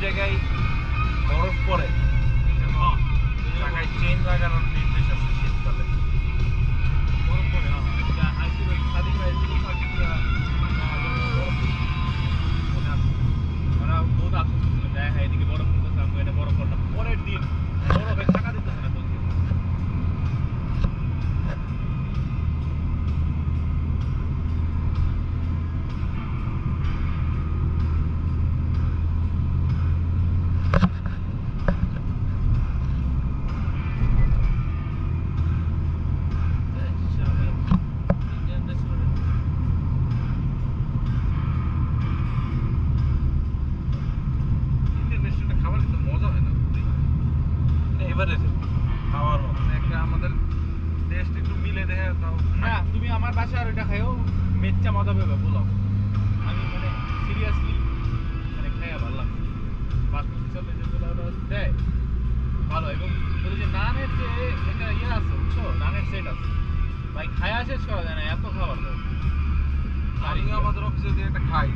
জায়গায় বরফ পড়ে। ঢাকায় চেন লাগানোর নির্দেশ আছে। এবারে খাওয়ার মানে একটা আমাদের টেস্ট একটু মিলে দেখে তাও না তুমি আমার বাসায় আর ওইটা খাইও মেচ্চা মজা পাবে আমি মানে সিরিয়াসলি মানে খাইয়া ভালো লাগছে বাসমতি চালে যে দেয় ভালো। এবং ওদের যে নানের যে একটা ইয়ে আছে বুঝছ? নানের সেট আছে। ভাই খায়া শেষ করা যায় না এত খাবার দেয়। আমি আমাদের অফিসে যে একটা খাই।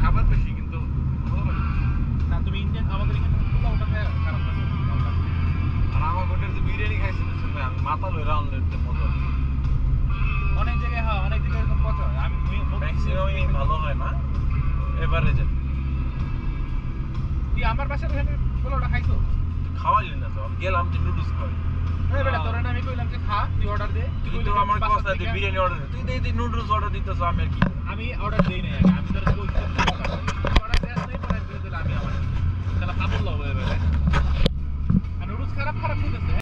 খাবার বেশি। এবারে যে তুই আমার বাসার ওখানে পোলাওটা খাইছো? খাওয়াইলি না তো আমি গেলাম যে নুডলস খাওয়াই। এই বেটা তোরা আমি কইলাম যে খা তুই অর্ডার দে। তুই তো আমার কথা তুই বিরিয়ানি অর্ডার তুই দে তুই নুডলস অর্ডার দিতেছ আমি আর কি আমি অর্ডার দেই না আমি তোরা